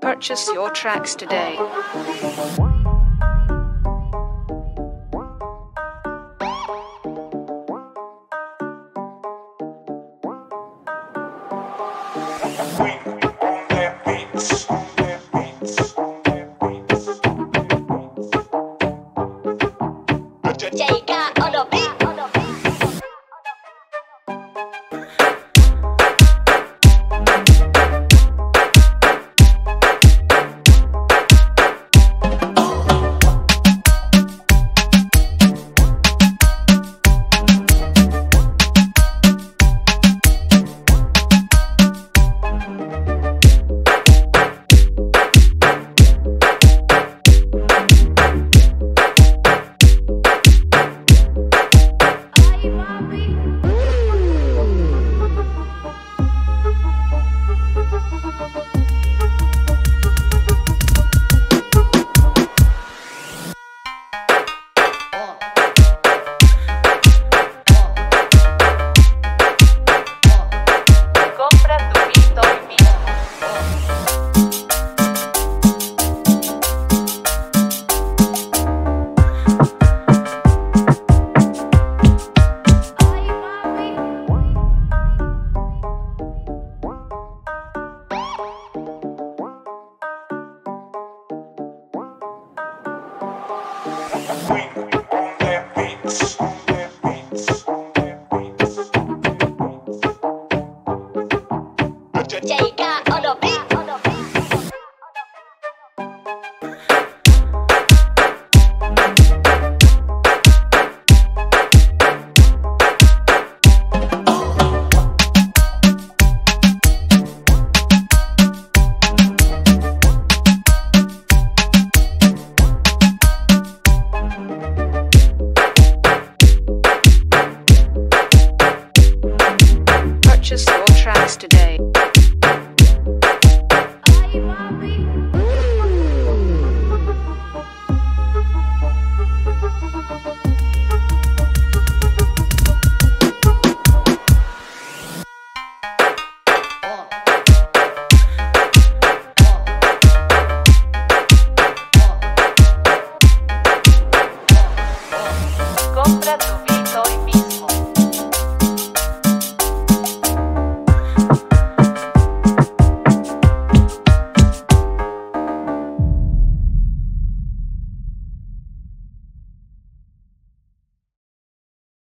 Purchase your tracks today. JK on the beat. your all today. Compra tu